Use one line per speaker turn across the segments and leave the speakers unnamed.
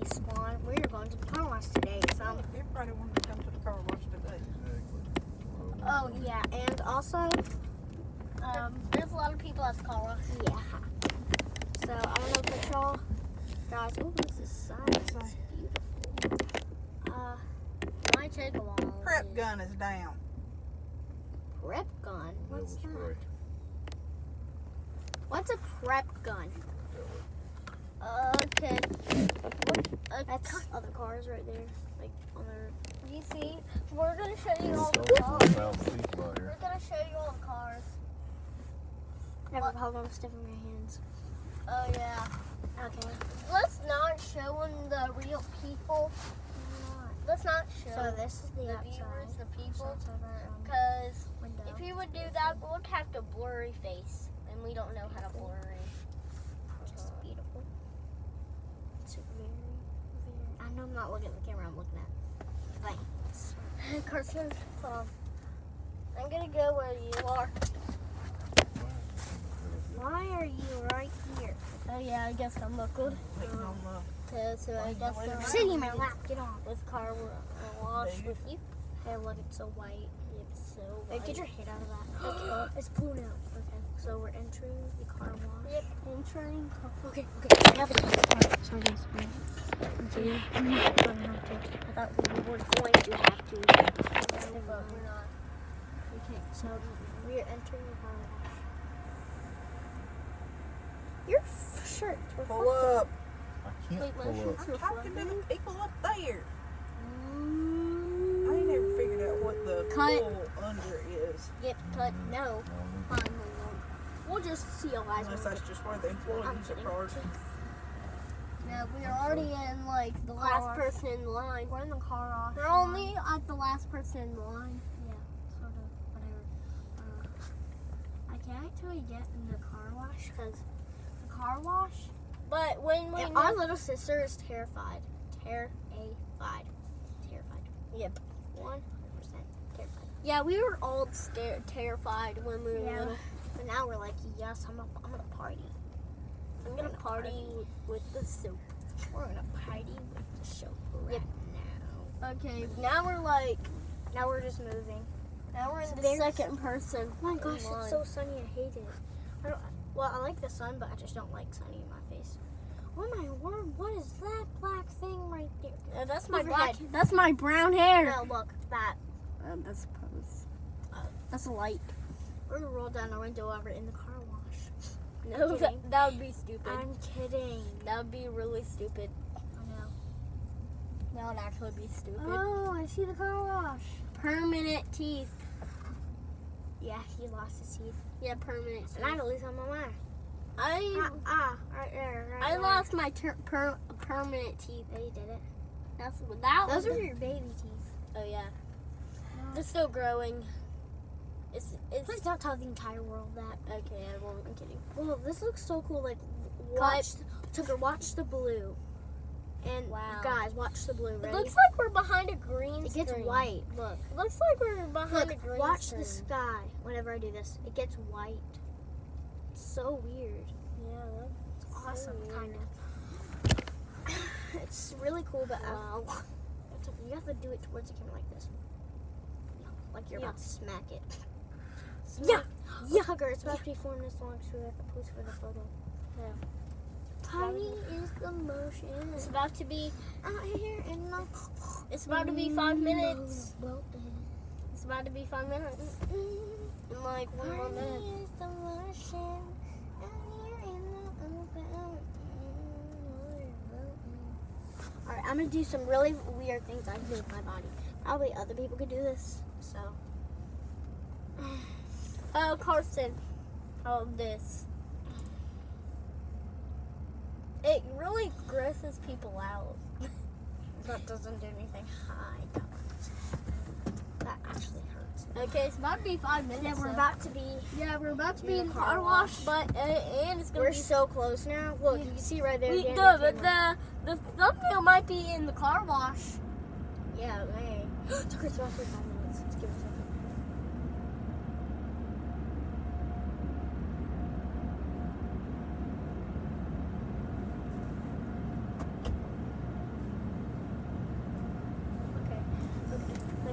Despawn. We are going to the car wash today. So,
Everybody wanted to come to the car wash today.
Exactly.
oh yeah, and also, um,
There's a lot of people at the car wash.
yeah. So I'm gonna put y'all guys. Oh, this is sun. This is beautiful. Uh,
Might take a while.
Prep gun is down.
prep gun. What's
Pepper
that?
spray.
What's a prep gun?
Okay.
That's other cars right there, like on their.
you see, we're gonna show you all the cars.
foul feet out here.
We're gonna show you all the cars.
Never
What?
hold on, stiff in my hands.
Oh yeah.
Okay.
Let's not show them the real people. Let's not show
So this is the,
the
outside.
viewers, the people,
it's over, um,
because if you would do that, we'd have to blurry face, and we don't know how to blurry.
Just beautiful. It's very, very. I'm looking at the camera. I'm looking at things.
Carson, um, I'm gonna go where you are.
Why are you right here?
Oh yeah, I guess I'm
on the
So, so I guess
Wait a
I'm.
Sitting in my lap. Get on.
with car wa- uh,
wash
with you.
Hey, look, it's so white.
It's so
Hey,
white.
get your head out of that. Okay. it's blue now. Okay. So we're entering the car wash.
Yep, entering.
Okay, okay. I have it. Sorry, sorry, guys. Continue. I'm not gonna have to. I thought we were going to have to.
But we're not.
Okay, so we are entering the car wash. Your f- shirt. We're
pull up.
I can't
Wait, my
pull up.
shoes
I'm
are
talking to the people up there. Mm. I ain't never figured out what the
Cut.
pull under is.
Yep, cut. No.
No,
Fine, we won't.
We'll just see you guys.
Unless
when
that's just where the
I'm
employees are
kidding.
parked.
No, we are already in like the
Car
last
wash.
person in line.
We're in the car wash.
We're only at the last person in line.
Yeah, sort of, whatever. Uh, I can't actually get in the car wash because the car wash.
But when we
And our little sister is terrified. Terrified. Terrified.
Yep.
100% terrified.
Yeah, we were all scared, terrified when we were
Yeah.
little.
But now we're like, yes, I'm, a, I'm gonna party.
I'm gonna
gonna
party
party.
with the soup.
We're gonna party with the soap right
Yep.
now.
Okay, now we're like,
Now we're just moving.
now we're in
So
the second person.
Oh my gosh, it's so sunny. I hate it. I don't, well, I like the sun, but I just don't like sunny in my face. Oh my word, what is that black thing right there?
Uh, that's my black. That's my brown hair.
No, look, that.
Uh, that's pose.
Uh,
That's a light.
We're gonna roll down the window over in the car wash.
No, that, that would be stupid.
I'm kidding.
that would be really stupid.
I know.
That would actually be stupid.
Oh, I see the car wash.
Permanent teeth.
Yeah, he lost his teeth.
Yeah, permanent teeth.
And I had to lose on my mind.
I
Ah, ah, right there, right
I
there.
lost my per- permanent teeth.
Yeah, you did it.
That's that.
Those are your baby teeth.
Oh yeah, they're still growing. It's it's
Please don't tell the entire world that.
okay. I won't. I'm kidding.
Well, this looks so cool. Like, watch, Tucker, watch the blue. And
Wow.
guys, watch the blue.
It looks like we're behind a green
it gets
screen.
white. Look,
It looks like we're behind
look.
a green
Watch
screen.
the sky. Whenever I do this, it gets white. It's so weird.
Yeah, that's
It's awesome,
weird.
kind of. It's really cool, but uh,
wow.
you have to do it towards the camera like this. Like you're about to smack it.
Yeah.
Yeah. Tucker, it's about to be four minutes long, so we have to post for the photo.
Yeah.
Tiny is the motion.
It's about to be.
out here in the
It's about to be five mm-hmm.
minutes.
It's about to be five minutes. Mm-hmm. In like one more minute.
Is the motion. Out here in the open. Alright, I'm gonna do some really weird things I can do with my body. Probably other people could do this, so.
Oh, Carson. Oh, this. It really grosses people out.
That doesn't do anything. Hi. That actually hurts.
Okay, it's about to be five minutes.
Yeah, we're
so-
about to be.
Yeah, we're about to be
in the
car
car
wash,
wash.
but uh, and it's gonna
We're
be.
so close now. Look, you can see right there.
we,
again,
no,
the
but the the thumbnail might be in the car wash.
Yeah. Tucker, it's about to be five minutes. Let's give it a second.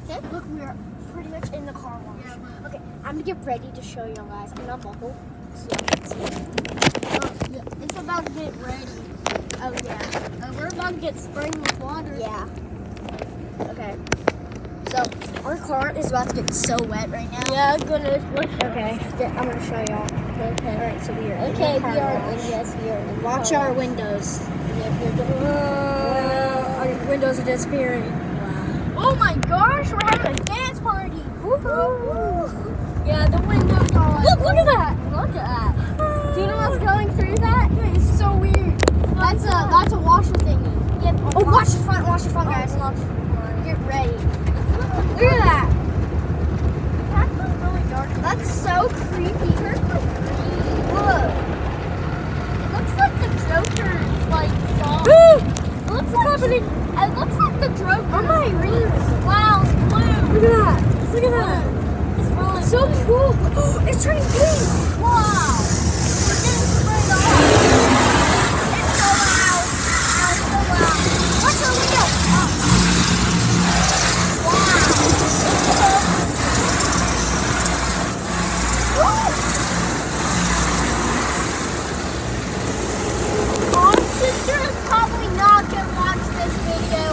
Look, we are pretty much in the car wash. Okay, I'm gonna get ready to show y'all guys. I'm gonna buckle so y'all can see.
Oh, yeah. It's about to get ready.
Oh yeah.
Uh, we're about to get sprayed with water.
Yeah. Okay. So our car is about to get so wet right now.
Yeah, goodness.
Okay. yeah, I'm gonna show y'all.
Okay.
All right. So we are. in
Okay,
the
we are.
wash.
Yes, we are. in
Watch
car
our
wash.
windows.
Yep.
Uh, our windows are disappearing.
Oh my gosh, we're having a dance party. Yeah, the windows are like.
Look! Look at that.
Look at that. Do you know what's going through that?
It's so weird.
That's a that's a washer thingy. Yep.
Oh, watch the front. Watch the front, oh, guys. Get ready. Look at that.
That's really dark.
That's so creepy.
Look. It looks like the Joker's like song.
Woo!
It looks like happening. It looks like the Joker.
Oh my goodness.
Wow, it's blue.
Look at that. Look at that.
It's
so cool. It's turning pink.
Wow. We're getting sprayed off. It's so loud. It's so loud.
Watch our window.
Our sister is probably not gonna watch this video.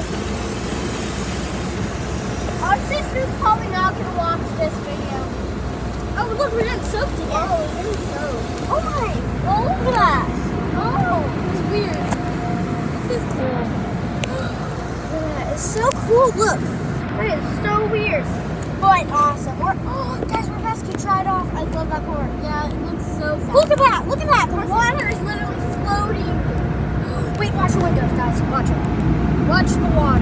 Our sister's probably not gonna watch this video.
Oh, look, we're getting soaked again.
Oh, it is so.
Oh my.
Oh, that. Oh, it's weird. This is cool.
Yeah, it's so cool. Look.
That is so weird.
But awesome. We're, oh, guys, we're about to get dried off. I love that part.
Yeah, it looks so fast.
Look at that. Look at that. The water is literally floating. Wait, watch the windows, guys. Watch it. Watch the water.